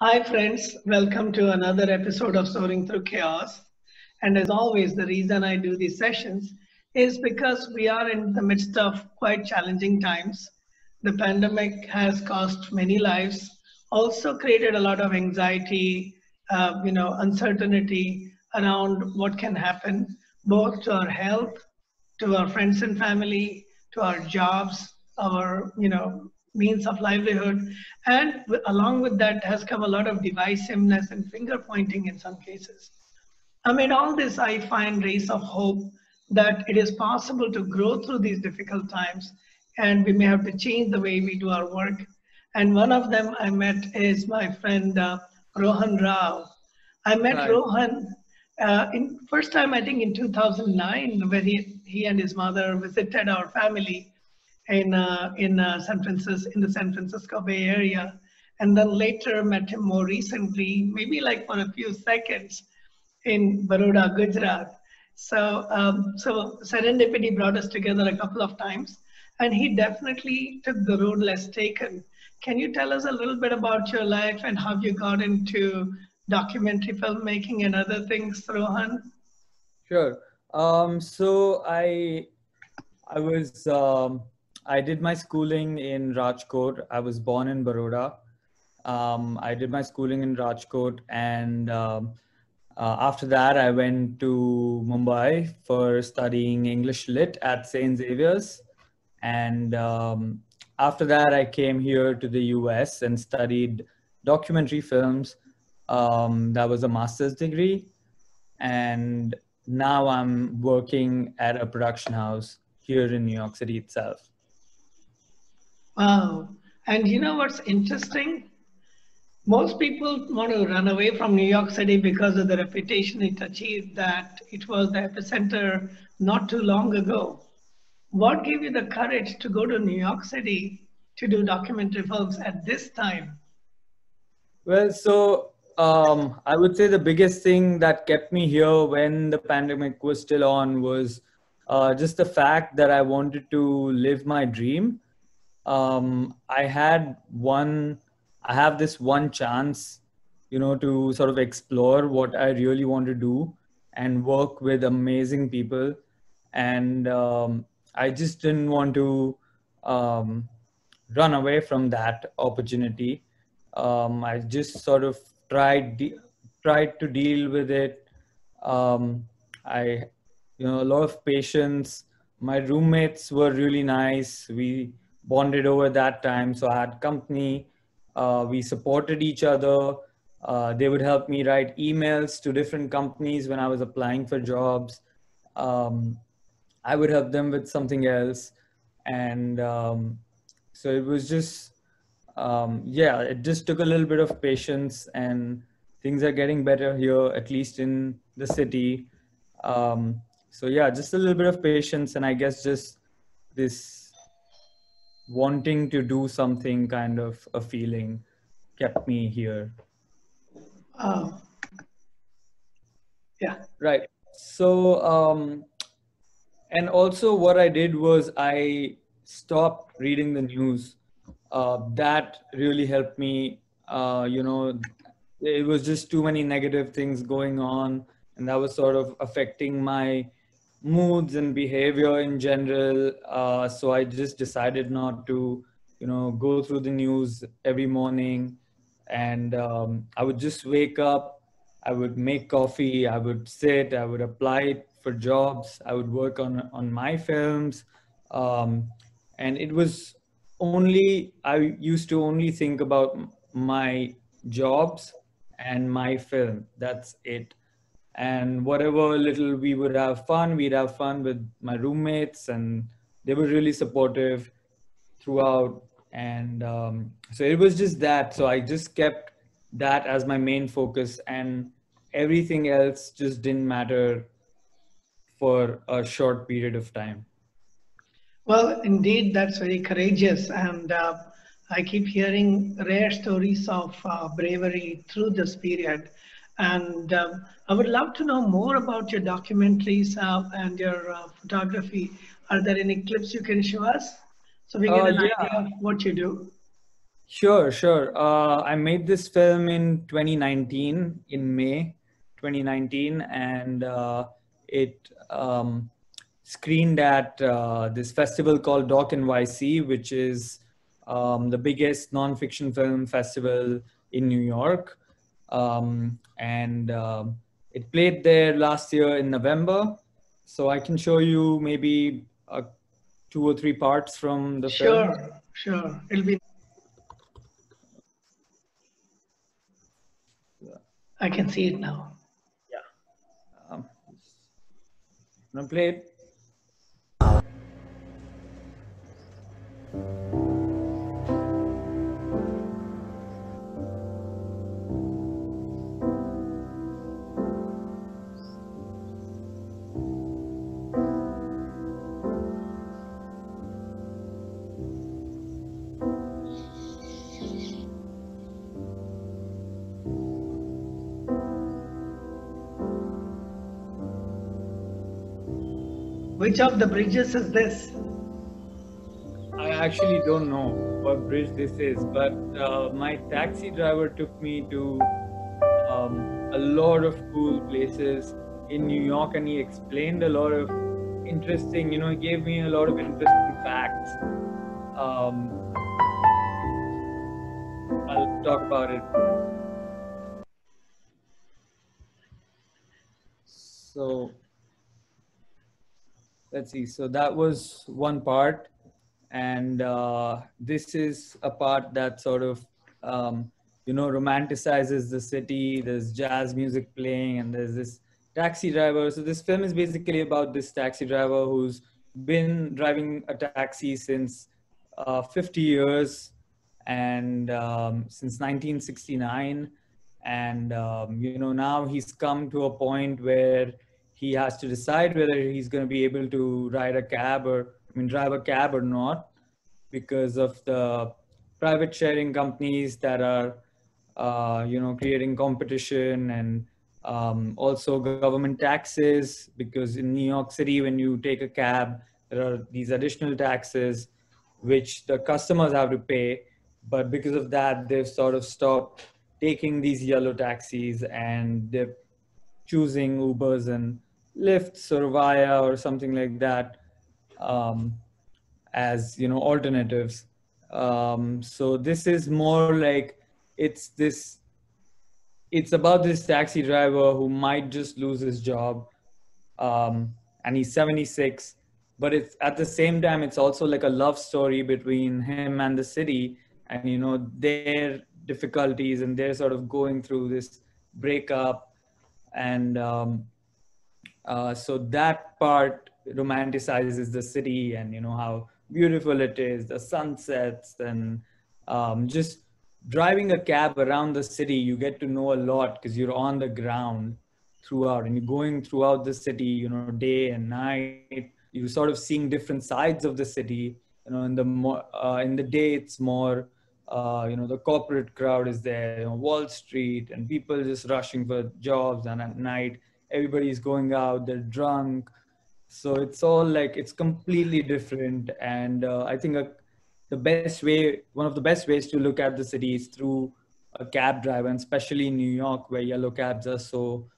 Hi, friends. Welcome to another episode of Soaring Through Chaos. And as always, the reason I do these sessions is because we are in the midst of quite challenging times. The pandemic has cost many lives, also created a lot of anxiety, uh, you know, uncertainty around what can happen, both to our health, to our friends and family, to our jobs, our, you know, means of livelihood. And along with that has come a lot of divisiveness and finger pointing in some cases. Amid all this, I find rays of hope that it is possible to grow through these difficult times and we may have to change the way we do our work. And one of them I met is my friend uh, Rohan Rao. I met right. Rohan uh, in first time I think in 2009 where he, he and his mother visited our family in uh, in uh, San Francisco in the San Francisco Bay Area, and then later met him more recently, maybe like for a few seconds, in Baroda, Gujarat. So um, so serendipity brought us together a couple of times, and he definitely took the road less taken. Can you tell us a little bit about your life and how you got into documentary filmmaking and other things, Rohan? Sure. Um, so I I was um, I did my schooling in Rajkot. I was born in Baroda. Um, I did my schooling in Rajkot, and um, uh, after that, I went to Mumbai for studying English Lit at St. Xavier's. And um, after that, I came here to the US and studied documentary films. Um, that was a master's degree. And now I'm working at a production house here in New York City itself. Wow. And you know what's interesting? Most people want to run away from New York City because of the reputation it achieved that it was the epicenter not too long ago. What gave you the courage to go to New York City to do documentary films at this time? Well, so um, I would say the biggest thing that kept me here when the pandemic was still on was uh, just the fact that I wanted to live my dream um, I had one, I have this one chance, you know, to sort of explore what I really want to do and work with amazing people. And um, I just didn't want to um, run away from that opportunity. Um, I just sort of tried de- tried to deal with it. Um, I, you know, a lot of patience. My roommates were really nice. We bonded over that time. So I had company. Uh, we supported each other. Uh, they would help me write emails to different companies when I was applying for jobs. Um, I would help them with something else. And um, so it was just, um, yeah, it just took a little bit of patience and things are getting better here, at least in the city. Um, so yeah, just a little bit of patience and I guess just this wanting to do something kind of a feeling kept me here. Oh. Yeah. Right. So, um, and also what I did was I stopped reading the news. Uh, that really helped me. Uh, you know, it was just too many negative things going on, and that was sort of affecting my moods and behavior in general. Uh, so I just decided not to, you know, go through the news every morning. And um, I would just wake up, I would make coffee, I would sit, I would apply for jobs, I would work on, on my films. Um, and it was only, I used to only think about my jobs and my film. That's it and whatever little we would have fun we'd have fun with my roommates and they were really supportive throughout. And um, so it was just that. So i just kept that as my main focus and everything else just didn't matter for a short period of time. Well indeed that's very courageous. And uh, i keep hearing rare stories of uh, bravery through this period and um, I would love to know more about your documentaries uh, and your uh, photography. Are there any clips you can show us so we get uh, an yeah. idea of what you do? Sure, sure. Uh, I made this film in 2019, in May 2019, and uh, it um, screened at uh, this festival called Doc NYC, which is um, the biggest nonfiction film festival in New York. Um, and um, it played there last year in November. So I can show you maybe uh, two or three parts from the sure, film. Sure, sure. It'll be. I can see it now. Yeah. Um, I'm gonna play it. Which of the bridges is this? I actually don't know what bridge this is, but uh, my taxi driver took me to um, a lot of cool places in New York and he explained a lot of interesting, you know, he gave me a lot of interesting facts. Um, I'll talk about it. Let's see. So, that was one part. And uh, this is a part that sort of um, you know romanticizes the city. There's jazz music playing and there's this taxi driver. So this film is basically about this taxi driver who's been driving a taxi since uh, 50 years and um, since 1969 and um, you know now he's come to a point where he has to decide whether he's going to be able to ride a cab or I mean, drive a cab or not because of the private sharing companies that are, uh, you know, creating competition and um, also government taxes because in New York City, when you take a cab, there are these additional taxes which the customers have to pay. But because of that, they've sort of stopped taking these yellow taxis and they're choosing Ubers and Lyfts or Via or something like that um, as you know alternatives. Um, so this is more like it's this. It's about this taxi driver who might just lose his job, um, and he's 76. But it's at the same time, it's also like a love story between him and the city, and you know their difficulties, and they're sort of going through this breakup, and um, uh, so that part romanticizes the city and you know how beautiful it is the sunsets and um, just driving a cab around the city you get to know a lot because you're on the ground throughout and you're going throughout the city you know day and night. You're sort of seeing different sides of the city. You know in the more uh, in the day it's more uh, you know the corporate crowd is there you know, wall street and people just rushing for jobs and at night everybody's going out they're drunk. So it's all like it's completely different. And uh, i think a, the best way one of the best ways to look at the city is through a cab driver and especially in new york where yellow cabs are so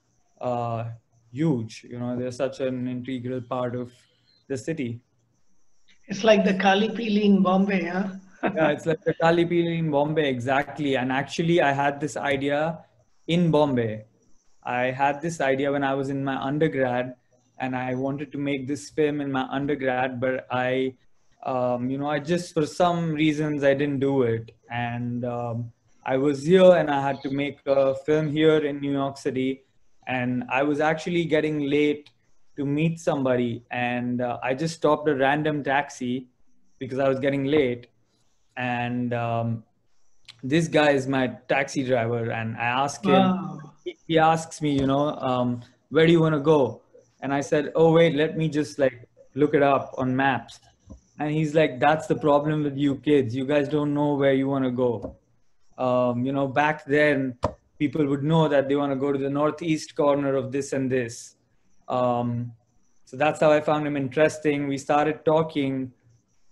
uh, huge. You know they're such an integral part of the city. It's like the kali pili in bombay huh? Yeah it's like the kali pili in bombay exactly. And actually i had this idea in bombay i had this idea when i was in my undergrad and I wanted to make this film in my undergrad, but I, um, you know, I just for some reasons I didn't do it, and um, I was here and I had to make a film here in New York City, and I was actually getting late to meet somebody, and uh, I just stopped a random taxi because I was getting late, and um, this guy is my taxi driver, and I asked him. Wow. He asks me, you know, um, where do you want to go? and i said oh wait let me just like look it up on maps. And he's like that's the problem with you kids. You guys don't know where you want to go. Um, you know back then people would know that they want to go to the northeast corner of this and this. Um, so that's how i found him interesting. We started talking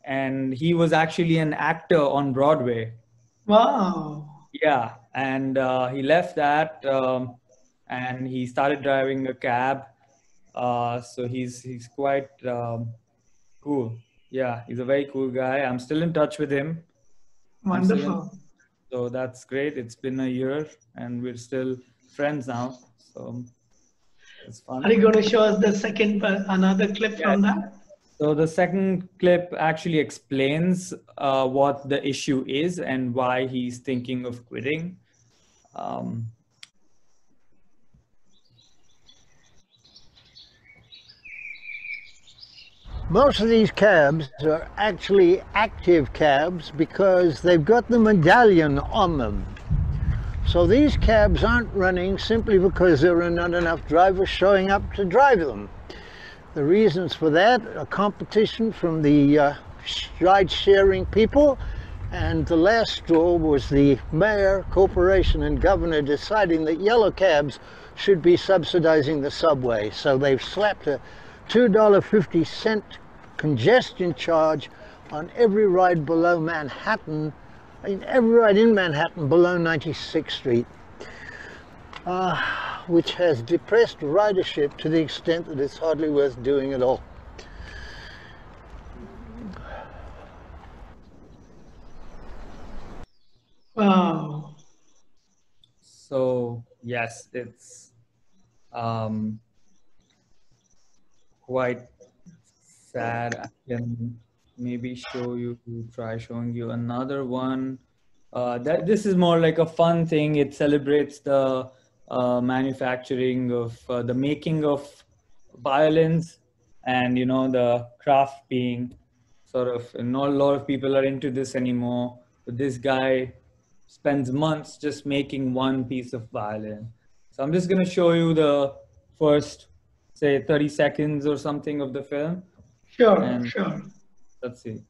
and he was actually an actor on broadway. Wow. Yeah, and uh, he left that um, and he started driving a cab. Uh, so he's he's quite um, cool. Yeah, he's a very cool guy. I'm still in touch with him. Wonderful. So that's great. It's been a year and we're still friends now. So it's fun. Are you going to show us the second, another clip yeah. from that? So the second clip actually explains uh, what the issue is and why he's thinking of quitting. Um, Most of these cabs are actually active cabs because they've got the medallion on them. So these cabs aren't running simply because there are not enough drivers showing up to drive them. The reasons for that are competition from the uh, ride sharing people and the last straw was the mayor, corporation and governor deciding that yellow cabs should be subsidizing the subway. So they've slapped a $2.50 congestion charge on every ride below Manhattan, every ride in Manhattan below 96th Street, uh, which has depressed ridership to the extent that it's hardly worth doing at all. Wow. So yes, it's um, quite sad. I can maybe show you, try showing you another one. Uh, that this is more like a fun thing. It celebrates the uh, manufacturing of uh, the making of violins and you know the craft being sort of not a lot of people are into this anymore. But this guy spends months just making one piece of violin. So I'm just going to show you the first, say, 30 seconds or something of the film. Sure, and sure. Let's see.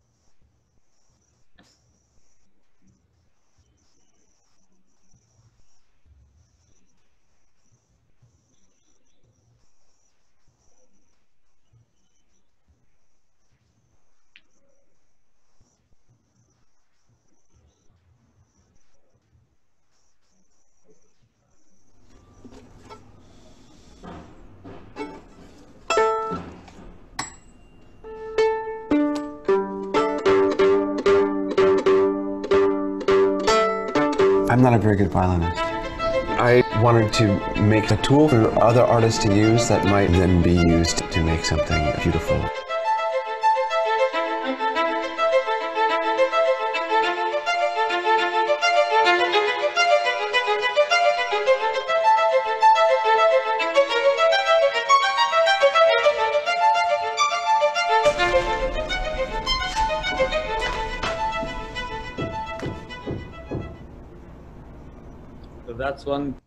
Not a very good violinist. I wanted to make a tool for other artists to use that might then be used to make something beautiful.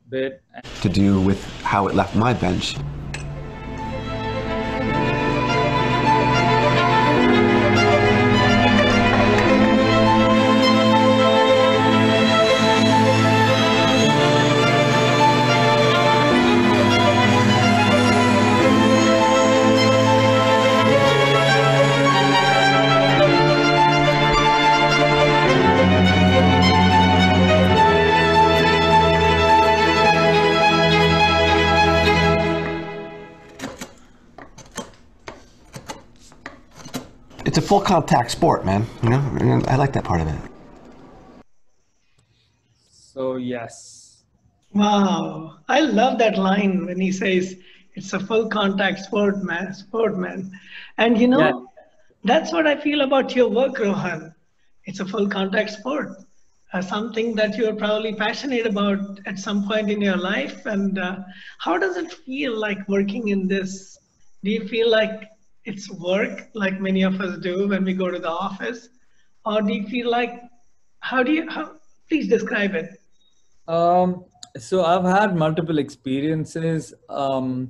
Bit. To do with how it left my bench. Full contact sport, man. You know, I like that part of it. So yes. Wow, I love that line when he says it's a full contact sport, man. Sport, man. And you know, yeah. that's what I feel about your work, Rohan. It's a full contact sport. Uh, something that you're probably passionate about at some point in your life. And uh, how does it feel like working in this? Do you feel like it's work like many of us do when we go to the office. Or do you feel like how do you how please describe it. Um, so i've had multiple experiences. Um,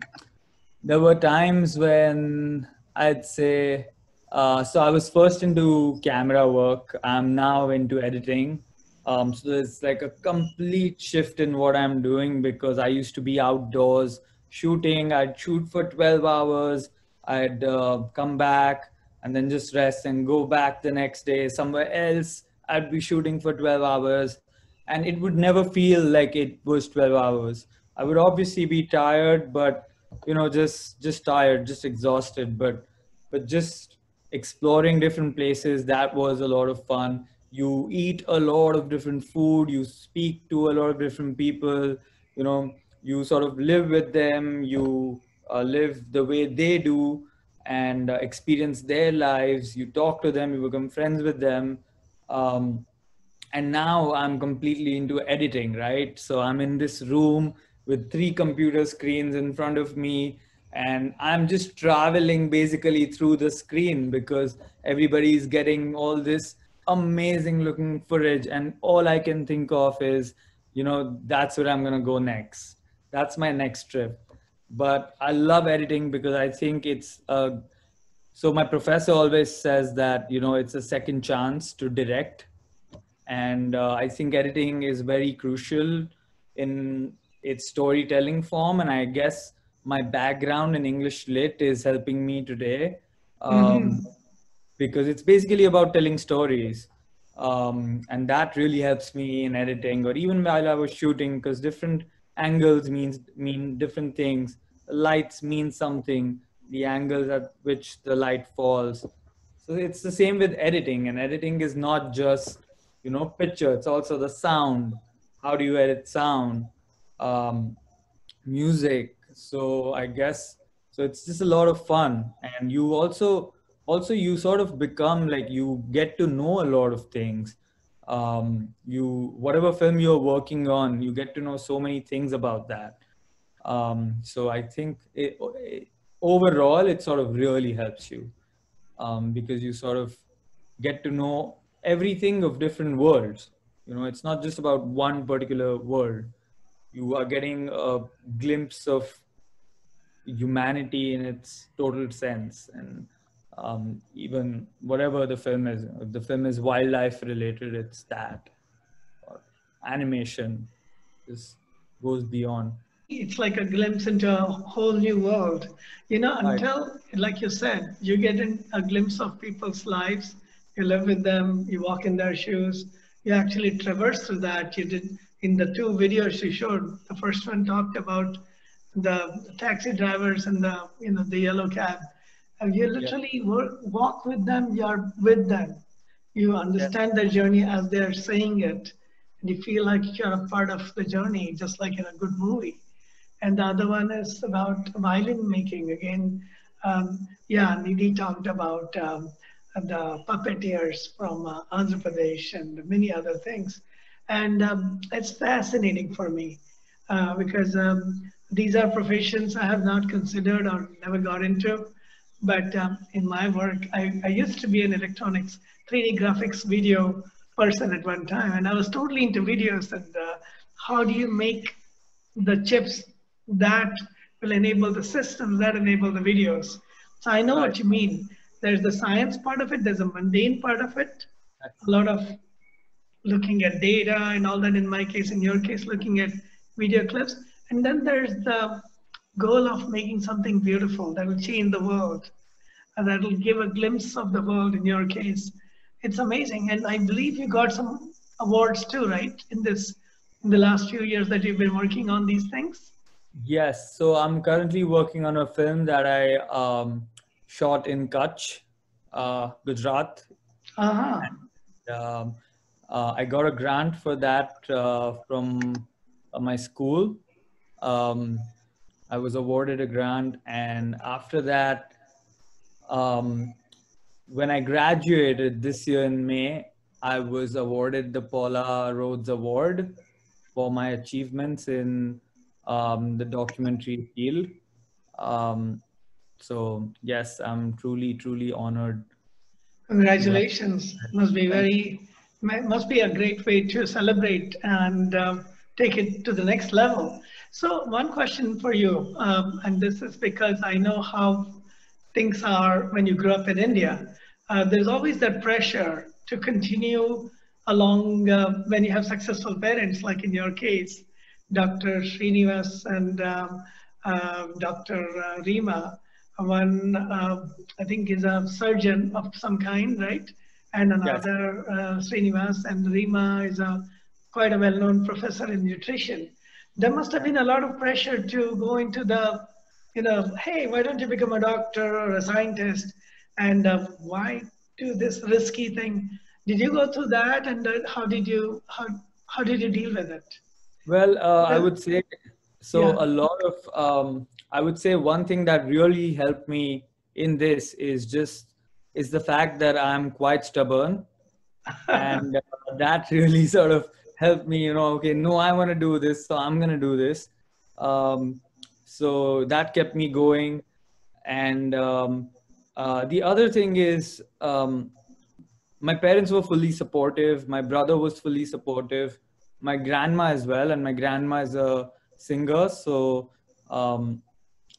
there were times when i'd say uh, so i was first into camera work. I'm now into editing. Um, so there's like a complete shift in what i'm doing because i used to be outdoors shooting. I'd shoot for 12 hours I'd uh, come back and then just rest and go back the next day somewhere else. I'd be shooting for 12 hours and it would never feel like it was 12 hours. I would obviously be tired, but you know, just just tired, just exhausted, but but just exploring different places, that was a lot of fun. You eat a lot of different food, you speak to a lot of different people, you know, you sort of live with them, you uh, live the way they do and uh, experience their lives. You talk to them, you become friends with them. Um, and now I'm completely into editing, right? So I'm in this room with three computer screens in front of me, and I'm just traveling basically through the screen because everybody is getting all this amazing looking footage, and all I can think of is, you know, that's where I'm gonna go next. That's my next trip but I love editing because I think it's uh, so my professor always says that you know it's a second chance to direct, and uh, I think editing is very crucial in its storytelling form, and I guess my background in English lit is helping me today um, mm-hmm. because it's basically about telling stories. Um, and that really helps me in editing or even while I was shooting because different angles means mean different things. Lights mean something. The angles at which the light falls. So it's the same with editing and editing is not just you know picture. It's also the sound. How do you edit sound? Um, music. So i guess so it's just a lot of fun. And you also also you sort of become like you get to know a lot of things um, you whatever film you're working on you get to know so many things about that. Um, so i think it, it, overall it sort of really helps you. Um, because you sort of get to know everything of different worlds. You know it's not just about one particular world. You are getting a glimpse of humanity in its total sense. And um, even whatever the film is. If the film is wildlife related, it's that. Or animation just goes beyond. It's like a glimpse into a whole new world. You know, until, right. like you said, you get in a glimpse of people's lives, you live with them, you walk in their shoes, you actually traverse through that. You did in the two videos you showed. The first one talked about the taxi drivers and the you know the yellow cab you literally yeah. work, walk with them, you're with them. You understand yeah. the journey as they're saying it. And you feel like you're a part of the journey, just like in a good movie. And the other one is about violin making. Again, um, yeah, Nidhi talked about um, the puppeteers from uh, Andhra Pradesh and many other things. And um, it's fascinating for me uh, because um, these are professions I have not considered or never got into. But um, in my work, I, I used to be an electronics 3D graphics video person at one time, and I was totally into videos and uh, how do you make the chips that will enable the systems that enable the videos. So I know right. what you mean. There's the science part of it, there's a mundane part of it, a lot of looking at data and all that in my case, in your case, looking at video clips. And then there's the goal of making something beautiful that will change the world, and that will give a glimpse of the world in your case. It's amazing. And I believe you got some awards too, right? In this, in the last few years that you've been working on these things? Yes. So I'm currently working on a film that I um, shot in Kutch, uh, Gujarat. Uh-huh. And, um, uh, I got a grant for that uh, from uh, my school. Um, I was awarded a grant, and after that, um, when I graduated this year in May, I was awarded the Paula Rhodes Award for my achievements in um, the documentary field. Um, so yes, I'm truly, truly honored. Congratulations! Must be very, must be a great way to celebrate and uh, take it to the next level. So one question for you, um, and this is because I know how things are when you grew up in India. Uh, there's always that pressure to continue along uh, when you have successful parents, like in your case, Dr. Srinivas and um, uh, Dr. Uh, Rima. One, uh, I think, is a surgeon of some kind, right? and another yes. uh, Srinivas, and Rima is a quite a well-known professor in nutrition. There must have been a lot of pressure to go into the, you know, hey, why don't you become a doctor or a scientist, and uh, why do this risky thing? Did you go through that, and uh, how did you how how did you deal with it? Well, uh, I would say so. Yeah. A lot of um, I would say one thing that really helped me in this is just is the fact that I'm quite stubborn, and uh, that really sort of helped me. You know, okay, no, I want to do this, so I'm gonna do this. Um, so that kept me going, and um, uh, the other thing is um, my parents were fully supportive. My brother was fully supportive. My grandma as well, and my grandma is a singer, so um,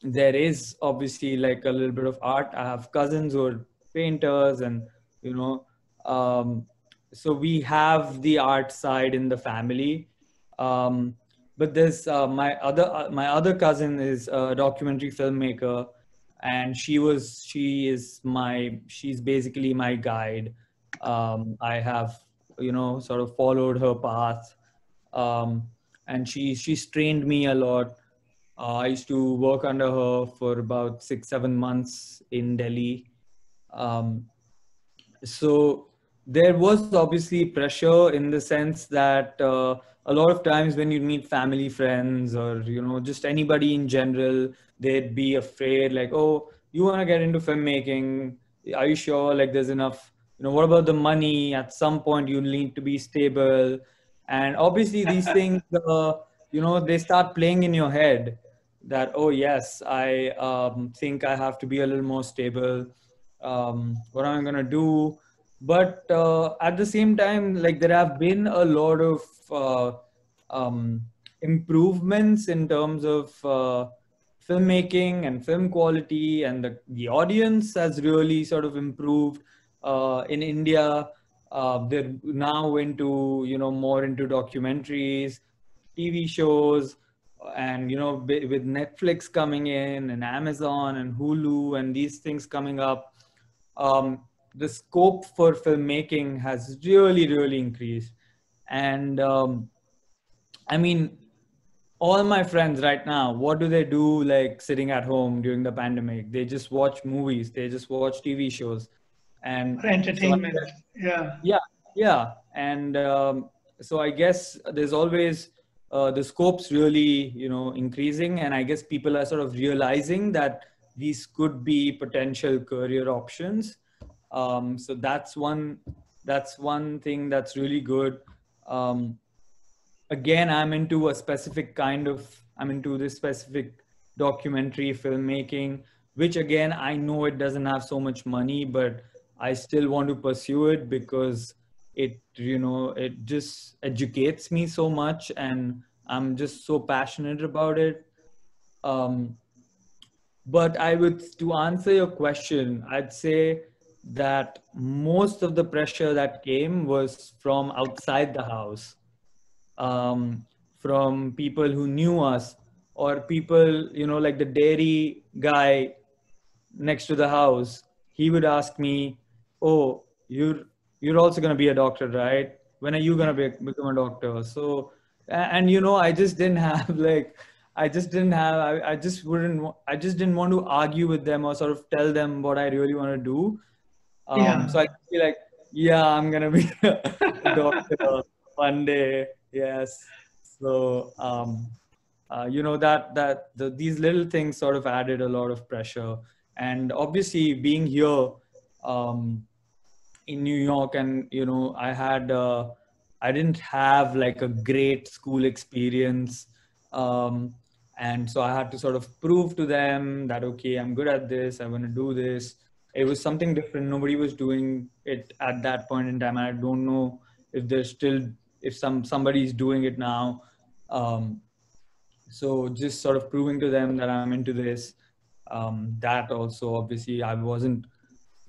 there is obviously like a little bit of art. I have cousins who are painters, and you know, um, so we have the art side in the family. Um, but there's uh, my other uh, my other cousin is a documentary filmmaker, and she was she is my she's basically my guide. Um, I have you know sort of followed her path, um, and she she's trained me a lot uh, I used to work under her for about six, seven months in Delhi. Um, so there was obviously pressure in the sense that uh, a lot of times when you meet family friends or you know just anybody in general, they'd be afraid like, oh, you want to get into filmmaking? Are you sure? Like there's enough. You know, what about the money? At some point, you need to be stable, and obviously these things, uh, you know, they start playing in your head that oh yes i um, think i have to be a little more stable um, what am i going to do but uh, at the same time like there have been a lot of uh, um, improvements in terms of uh, filmmaking and film quality and the, the audience has really sort of improved uh, in india. Uh, they're now into you know more into documentaries tv shows and you know with netflix coming in and amazon and hulu and these things coming up. Um, the scope for filmmaking has really really increased. And um, i mean all my friends right now what do they do like sitting at home during the pandemic? They just watch movies. They just watch tv shows. And for entertainment. So yeah. Yeah. Yeah. And um, so i guess there's always uh, the scope's really you know increasing. And i guess people are sort of realizing that these could be potential career options um, so that's one that's one thing that's really good. Um, again i'm into a specific kind of i'm into this specific documentary filmmaking which again i know it doesn't have so much money but i still want to pursue it because it you know it just educates me so much and i'm just so passionate about it. Um, but i would to answer your question i'd say that most of the pressure that came was from outside the house um, from people who knew us or people you know like the dairy guy next to the house he would ask me oh you're you're also going to be a doctor, right? When are you going to be, become a doctor? So, and you know, I just didn't have like, I just didn't have, I, I just wouldn't, I just didn't want to argue with them or sort of tell them what I really want to do. Um, yeah. So I be like, yeah, I'm going to be a doctor one day. Yes. So, um, uh, you know, that, that the, these little things sort of added a lot of pressure. And obviously being here, um, in New York, and you know, I had uh, I didn't have like a great school experience, um, and so I had to sort of prove to them that okay, I'm good at this. I want to do this. It was something different. Nobody was doing it at that point in time. I don't know if there's still if some somebody's doing it now. Um, so just sort of proving to them that I'm into this. Um, that also obviously I wasn't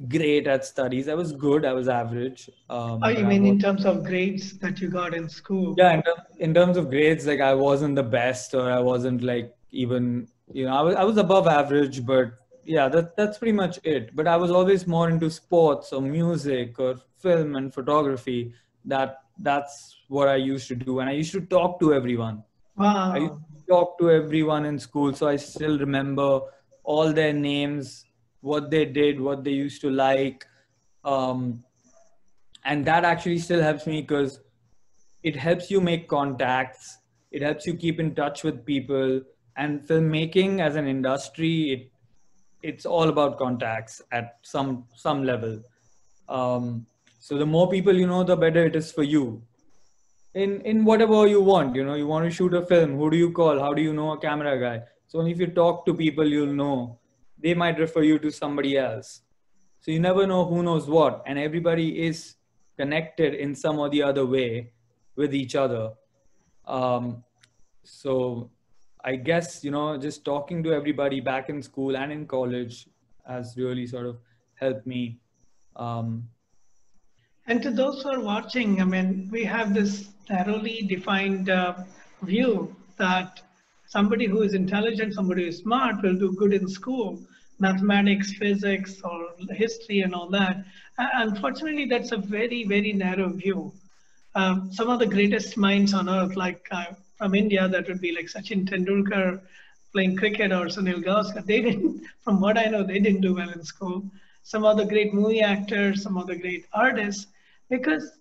great at studies. I was good. I was average. Um, oh, you mean in terms of grades that you got in school? Yeah, in, ter- in terms of grades, like I wasn't the best, or I wasn't like even you know I was I was above average, but yeah that, that's pretty much it. But i was always more into sports or music or film and photography. That that's what i used to do. And i used to talk to everyone. Wow i used to talk to everyone in school. So i still remember all their names what they did what they used to like. Um, and that actually still helps me because it helps you make contacts. It helps you keep in touch with people. And filmmaking as an industry it it's all about contacts at some some level. Um, so the more people you know the better it is for you. In in whatever you want you know you want to shoot a film who do you call? How do you know a camera guy? So if you talk to people you'll know. They might refer you to somebody else. So you never know who knows what and everybody is connected in some or the other way with each other. Um, so I guess, you know, just talking to everybody back in school and in college has really sort of helped me. Um, and to those who are watching, I mean, we have this narrowly defined uh, view that somebody who is intelligent, somebody who is smart will do good in school, mathematics, physics, or history, and all that. Unfortunately, that's a very, very narrow view. Um, some of the greatest minds on earth, like uh, from India, that would be like Sachin Tendulkar playing cricket or Sunil Gavaskar. They didn't, from what I know, they didn't do well in school. Some of the great movie actors, some of the great artists, because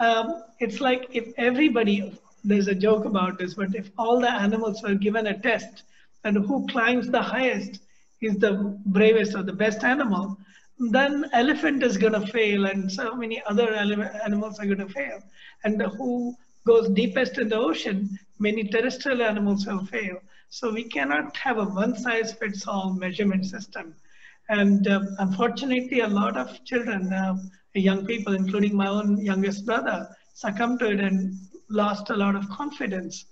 um, it's like if everybody, there's a joke about this, but if all the animals were given a test and who climbs the highest is the bravest or the best animal, then elephant is going to fail and so many other animals are going to fail. And who goes deepest in the ocean, many terrestrial animals have failed. So we cannot have a one size fits all measurement system. And uh, unfortunately, a lot of children, uh, young people, including my own youngest brother, succumbed to it and lost a lot of confidence.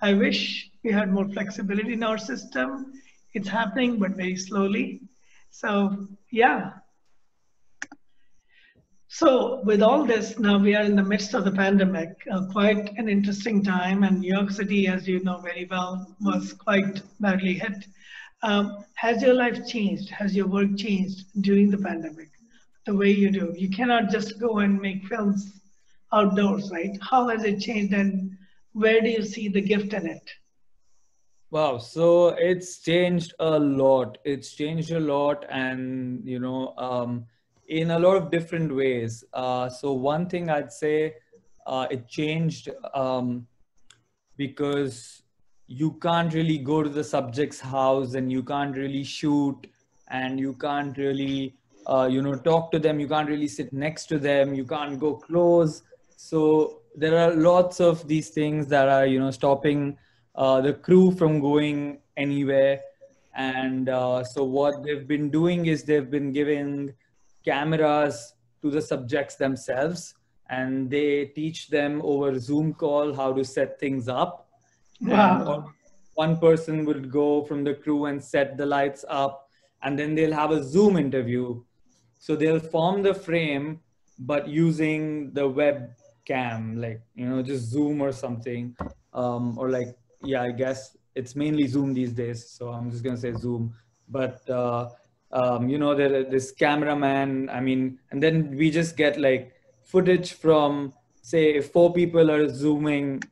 I wish we had more flexibility in our system. It's happening, but very slowly. So, yeah, so with all this, now we are in the midst of the pandemic, uh, quite an interesting time, and New York City, as you know very well, was quite badly hit. Um, has your life changed? Has your work changed during the pandemic? The way you do, you cannot just go and make films outdoors, right? How has it changed, and where do you see the gift in it? Wow, so it's changed a lot. It's changed a lot, and you know. Um, in a lot of different ways. Uh, so one thing I'd say uh, it changed um, because you can't really go to the subject's house and you can't really shoot and you can't really uh, you know talk to them. You can't really sit next to them. You can't go close. So there are lots of these things that are you know stopping uh, the crew from going anywhere. And uh, so what they've been doing is they've been giving cameras to the subjects themselves and they teach them over Zoom call how to set things up. Wow. one person would go from the crew and set the lights up, and then they'll have a Zoom interview. So they'll form the frame, but using the webcam, like, you know, just Zoom or something. Um, or like, yeah, I guess it's mainly Zoom these days. So I'm just going to say Zoom. But uh, um, you know, there, this cameraman, I mean, and then we just get like footage from, say, if four people are zooming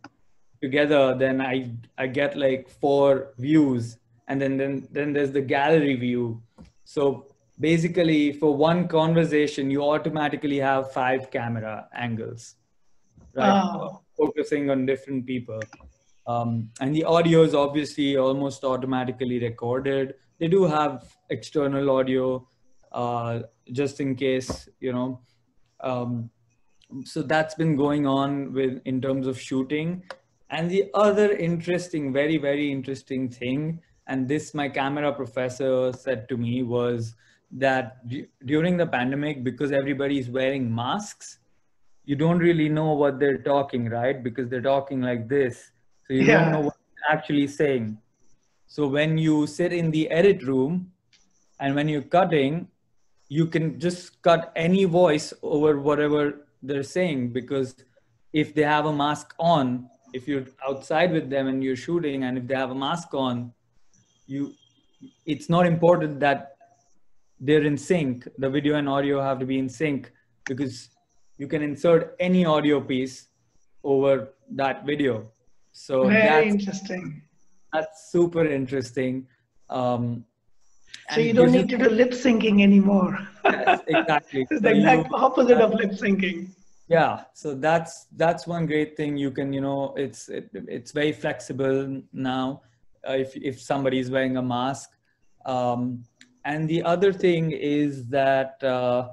together, then I, I get like four views. And then, then, then there's the gallery view. So basically for one conversation, you automatically have five camera angles, right? Oh. Focusing on different people. Um, and the audio is obviously almost automatically recorded they do have external audio uh, just in case you know. Um, so that's been going on with in terms of shooting. And the other interesting very very interesting thing and this my camera professor said to me was that d- during the pandemic because everybody is wearing masks you don't really know what they're talking right? Because they're talking like this. So you yeah. don't know what they're actually saying so when you sit in the edit room and when you're cutting, you can just cut any voice over whatever they're saying because if they have a mask on, if you're outside with them and you're shooting and if they have a mask on, you it's not important that they're in sync. The video and audio have to be in sync because you can insert any audio piece over that video. So Very that's, interesting. That's super interesting. Um, So you don't need to do lip syncing anymore. Yes, exactly. it's So the you- exact opposite of lip syncing. yeah so that's that's one great thing you can you know it's it, it's very flexible now uh, if if somebody is wearing a mask um, and the other thing is that uh,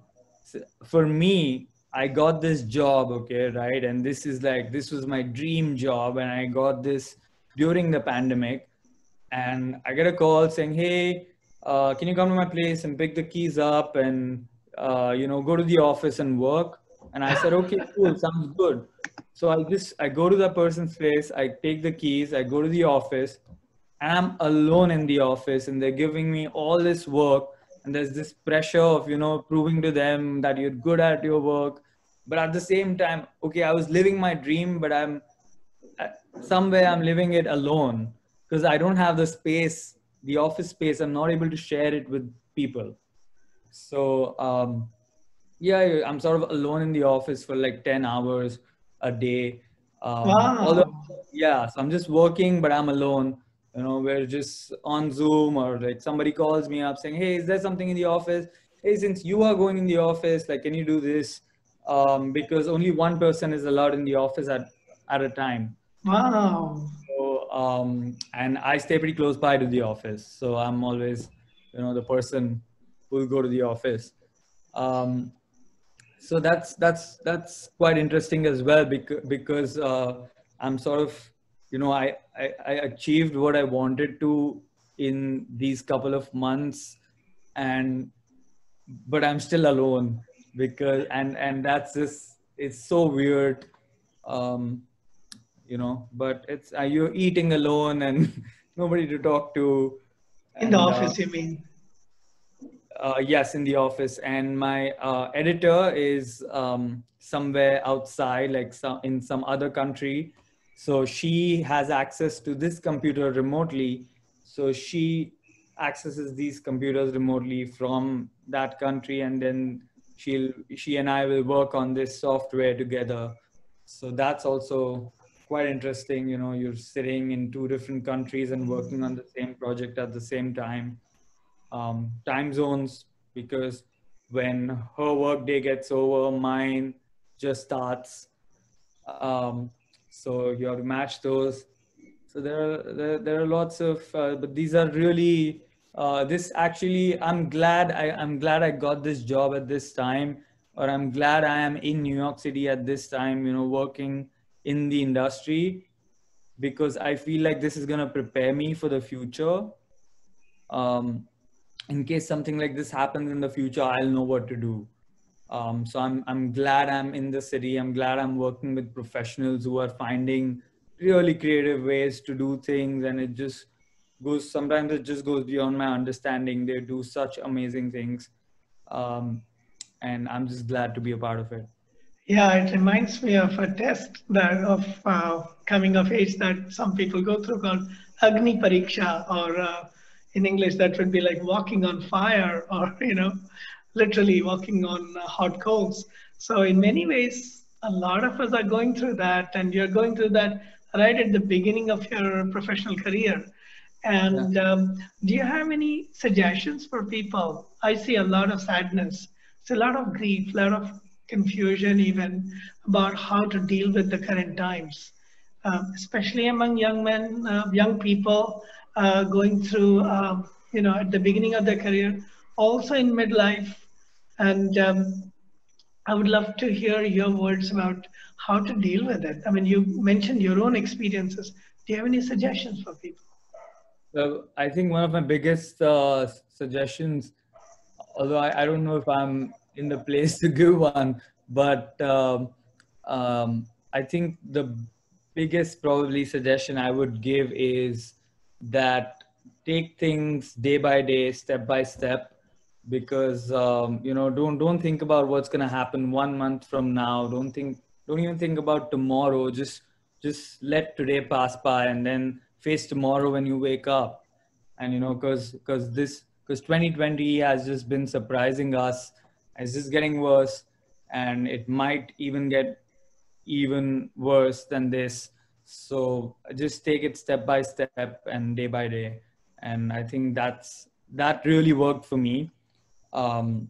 for me i got this job okay right and this is like this was my dream job and i got this during the pandemic. And i get a call saying hey uh, can you come to my place and pick the keys up and uh, you know go to the office and work? And I said, okay, cool, sounds good. So I just I go to that person's place, I take the keys, I go to the office, and I'm alone in the office, and they're giving me all this work, and there's this pressure of you know proving to them that you're good at your work, but at the same time, okay, I was living my dream, but I'm somewhere I'm living it alone because I don't have the space, the office space. I'm not able to share it with people. So um, yeah, I'm sort of alone in the office for like 10 hours a day. Um, Wow. although- yeah, so I'm just working, but I'm alone. You know, we're just on Zoom or like somebody calls me up saying, Hey, is there something in the office? Hey, since you are going in the office, like, can you do this? Um, because only one person is allowed in the office at, at a time. Wow. So, um, and I stay pretty close by to the office. So I'm always, you know, the person who will go to the office. Um, so that's, that's, that's quite interesting as well because, because, uh, I'm sort of, you know, I, I, I achieved what I wanted to in these couple of months and, but I'm still alone because, and, and that's just, it's so weird. Um, you know but it's uh, you're eating alone and nobody to talk to. In the And, uh, office, you mean? uh, yes in the office. And my uh, editor is um, somewhere outside like some in some other country. So she has access to this computer remotely. So she accesses these computers remotely from that country and then she'll she and i will work on this software together. So that's also quite interesting you know you're sitting in two different countries and working on the same project at the same time um, time zones because when her work day gets over, mine just starts. Um, so you have to match those. So there are there, there are lots of, uh, but these are really uh, this actually. I'm glad I, I'm glad I got this job at this time, or I'm glad I am in New York City at this time. You know, working in the industry because I feel like this is gonna prepare me for the future. Um, in case something like this happens in the future, I'll know what to do. Um, so I'm I'm glad I'm in the city. I'm glad I'm working with professionals who are finding really creative ways to do things, and it just goes. Sometimes it just goes beyond my understanding. They do such amazing things, um, and I'm just glad to be a part of it. Yeah, it reminds me of a test that of uh, coming of age that some people go through called Agni Pariksha, or uh, in English that would be like walking on fire, or you know, literally walking on uh, hot coals. So in many ways, a lot of us are going through that, and you're going through that right at the beginning of your professional career. And um, do you have any suggestions for people? I see a lot of sadness, it's a lot of grief, a lot of confusion, even about how to deal with the current times, um, especially among young men, uh, young people uh, going through, um, you know, at the beginning of their career, also in midlife. And um, I would love to hear your words about how to deal with it. I mean, you mentioned your own experiences. Do you have any suggestions for people? So I think one of my biggest uh, suggestions, although I, I don't know if I'm in the place to give one, but um, um, I think the biggest probably suggestion I would give is that take things day by day, step by step, because um, you know don't don't think about what's gonna happen one month from now. Don't think don't even think about tomorrow. Just just let today pass by and then face tomorrow when you wake up and you know because because this because 2020 has just been surprising us. It's just getting worse, and it might even get even worse than this. So just take it step by step and day by day. And I think that's that really worked for me. Um,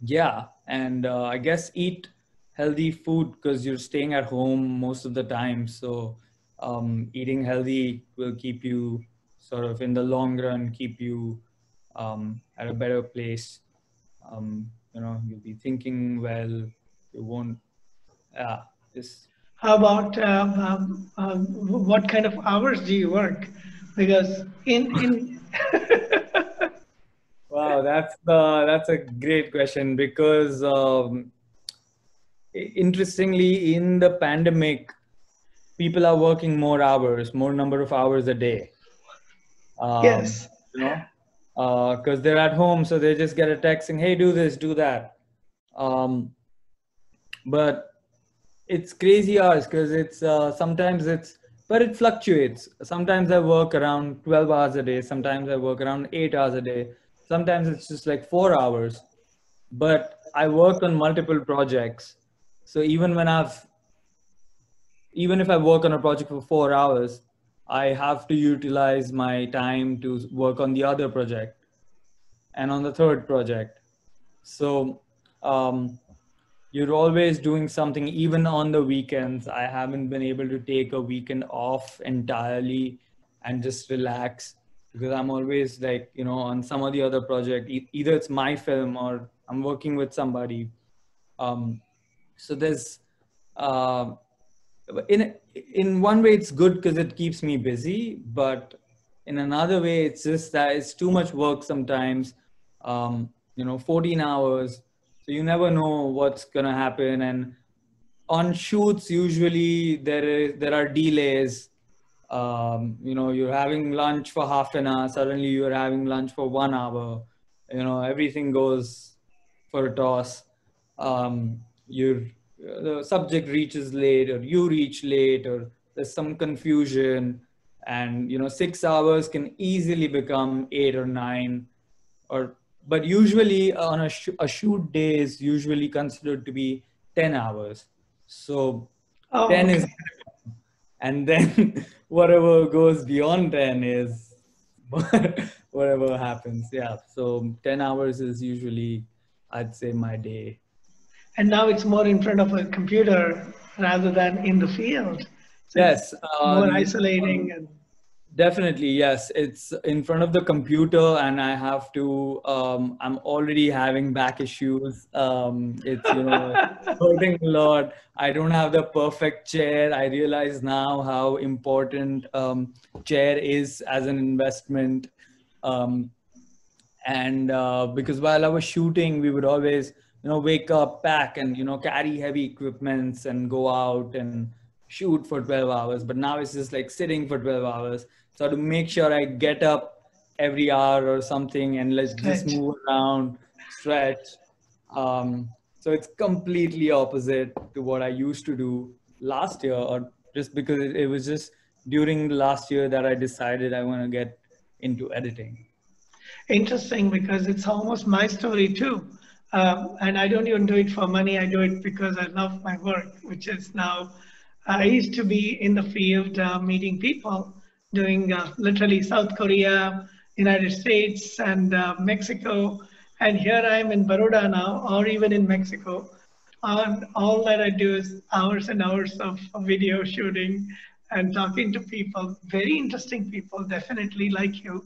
yeah, and uh, I guess eat healthy food because you're staying at home most of the time. So um, eating healthy will keep you sort of in the long run keep you um, at a better place. Um, you know, you'll be thinking well. You won't. Yeah, just. How about um, um, um, what kind of hours do you work? Because in in. wow, that's uh, that's a great question because um, interestingly, in the pandemic, people are working more hours, more number of hours a day. Um, yes. You know, because uh, they're at home, so they just get a text saying, "Hey, do this, do that." Um, but it's crazy hours because it's uh, sometimes it's but it fluctuates. Sometimes I work around 12 hours a day. Sometimes I work around eight hours a day. Sometimes it's just like four hours. But I work on multiple projects. So even when I've, even if I work on a project for four hours, I have to utilize my time to work on the other project and on the third project. So um, you're always doing something, even on the weekends. I haven't been able to take a weekend off entirely and just relax because I'm always like, you know, on some of the other project, either it's my film or I'm working with somebody. Um, so there's, uh, in in one way it's good because it keeps me busy but in another way it's just that it's too much work sometimes um, you know 14 hours. So you never know what's gonna happen and on shoots usually there is there are delays. Um, you know you're having lunch for half an hour suddenly you're having lunch for one hour. You know everything goes for a toss. Um, you're the subject reaches late or you reach late or there's some confusion and you know six hours can easily become eight or nine or but usually on a, sh- a shoot day is usually considered to be 10 hours. So oh, 10 okay. is and then whatever goes beyond 10 is whatever happens. Yeah so 10 hours is usually i'd say my day and now it's more in front of a computer rather than in the field. So yes, um, more isolating and definitely yes. It's in front of the computer and i have to um, i'm already having back issues. Um, it's you know hurting a lot. I don't have the perfect chair. I realize now how important um, chair is as an investment. Um, and uh, because while i was shooting we would always you know wake up pack and you know carry heavy equipments and go out and shoot for 12 hours. But now it's just like sitting for 12 hours. So to make sure i get up every hour or something and let's stretch. just move around stretch. Um, so it's completely opposite to what i used to do last year or just because it, it was just during the last year that i decided i want to get into editing. Interesting because it's almost my story too um, and I don't even do it for money. I do it because I love my work, which is now, I used to be in the field uh, meeting people, doing uh, literally South Korea, United States, and uh, Mexico. And here I am in Baroda now, or even in Mexico. And all that I do is hours and hours of video shooting and talking to people, very interesting people, definitely like you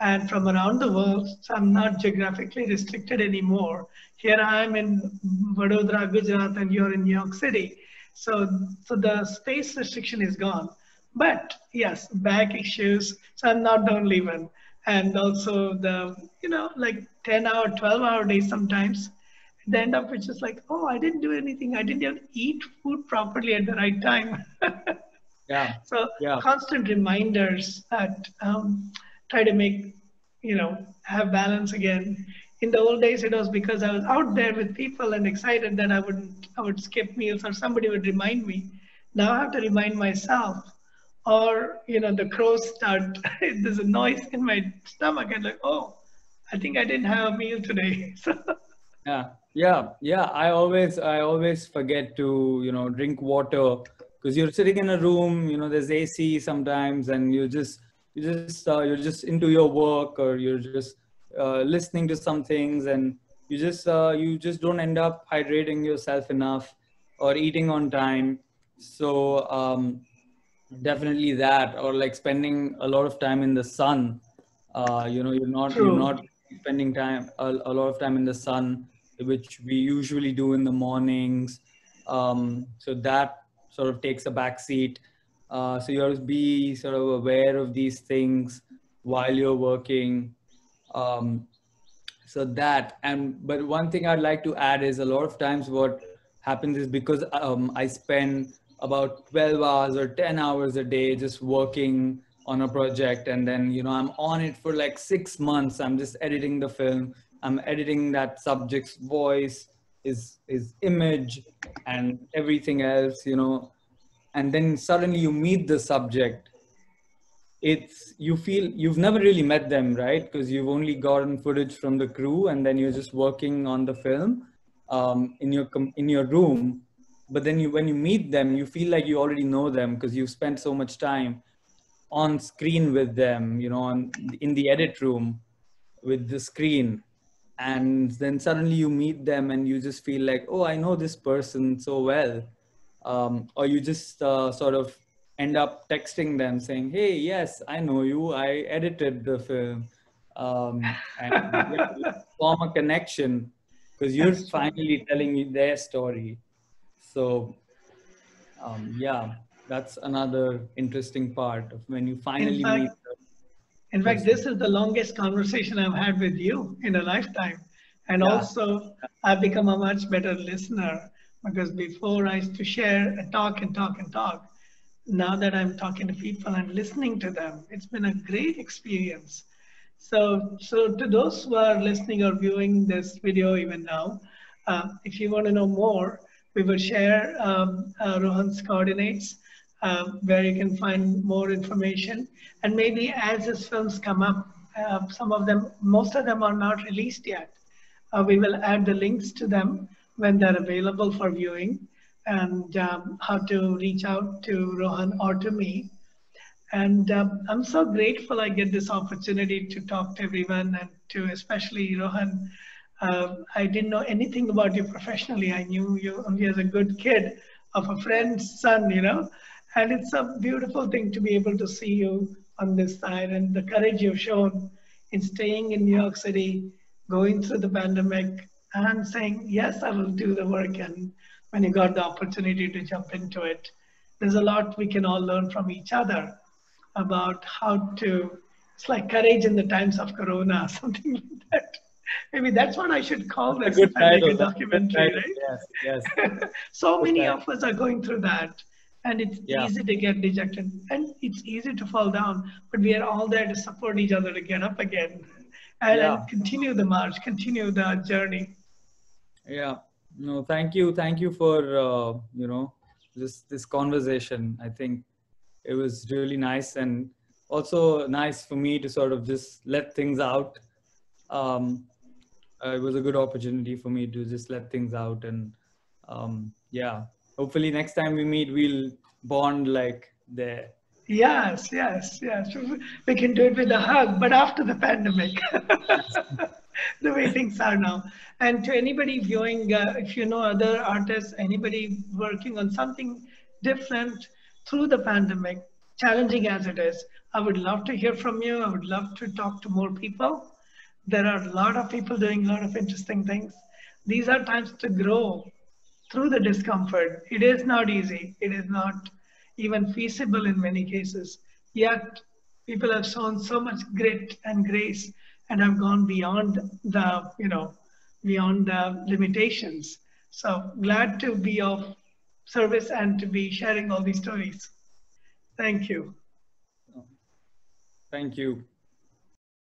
and from around the world. So I'm not geographically restricted anymore. Here I am in Vadodara, Gujarat, and you're in New York City. So, so the space restriction is gone. But yes, back issues. So I'm not the only one. And also the, you know, like 10 hour, 12 hour days sometimes. At the end of which is like, oh, I didn't do anything. I didn't even eat food properly at the right time. yeah. So yeah. constant reminders that um, try to make, you know, have balance again. In the old days, it was because I was out there with people and excited that I would I would skip meals or somebody would remind me. Now I have to remind myself, or you know, the crows start. there's a noise in my stomach, and like, oh, I think I didn't have a meal today. So. Yeah, yeah, yeah. I always, I always forget to, you know, drink water because you're sitting in a room. You know, there's AC sometimes, and you just, you just, uh, you're just into your work, or you're just uh, listening to some things, and you just, uh, you just don't end up hydrating yourself enough or eating on time. So um, definitely that, or like spending a lot of time in the sun. Uh, you know, you're not, True. you're not spending time a, a lot of time in the sun which we usually do in the mornings. Um, so that sort of takes a back seat. Uh, so you have to be sort of aware of these things while you're working. Um, so that and but one thing I'd like to add is a lot of times what happens is because um, I spend about 12 hours or 10 hours a day just working on a project and then you know i'm on it for like six months i'm just editing the film I'm editing that subject's voice, his his image, and everything else, you know. And then suddenly you meet the subject. It's you feel you've never really met them, right? Because you've only gotten footage from the crew, and then you're just working on the film um, in your in your room. But then you when you meet them, you feel like you already know them because you've spent so much time on screen with them, you know, on, in the edit room with the screen and then suddenly you meet them and you just feel like oh i know this person so well um, or you just uh, sort of end up texting them saying hey yes i know you. I edited the film. Um, and form a connection because you're finally telling me their story. So um, yeah that's another interesting part of when you finally fact, meet in fact, this is the longest conversation I've had with you in a lifetime. And Yeah. also, I've become a much better listener because before I used to share and talk and talk and talk. Now that I'm talking to people and listening to them, it's been a great experience. So, so to those who are listening or viewing this video even now, uh, if you want to know more, we will share um, uh, Rohan's coordinates uh, where you can find more information. And maybe as his films come up, uh, some of them, most of them are not released yet. Uh, we will add the links to them when they're available for viewing and um, how to reach out to Rohan or to me. And um, I'm so grateful I get this opportunity to talk to everyone and to especially Rohan. Uh, I didn't know anything about you professionally. I knew you only as a good kid of a friend's son, you know. And it's a beautiful thing to be able to see you on this side and the courage you've shown in staying in New York City, going through the pandemic, and saying, Yes, I will do the work. And when you got the opportunity to jump into it, there's a lot we can all learn from each other about how to, it's like courage in the times of Corona, something like that. Maybe that's what I should call this. good if I make title, a that's a good documentary, title. right? yes yes so many Okay. of us are going through that and it's Yeah. easy to get dejected and it's easy to fall down but we are all there to support each other to get up again and, Yeah. and continue the march continue the journey yeah. No thank you. Thank you for uh, you know this this conversation. I think it was really nice and also nice for me to sort of just let things out. Um it was a good opportunity for me to just let things out and um yeah. Hopefully next time we meet we'll bond like there. Yes yes yes. We can do it with a hug but after the pandemic the way things are now. And to anybody viewing uh, if you know other artists anybody working on something different through the pandemic challenging as it is i would love to hear from you. I would love to talk to more people. There are a lot of people doing a lot of interesting things. These are times to grow through the discomfort. It is not easy. It is not even feasible in many cases. Yet people have shown so much grit and grace and have gone beyond the you know beyond the limitations. So glad to be of service and to be sharing all these stories. Thank you. Thank you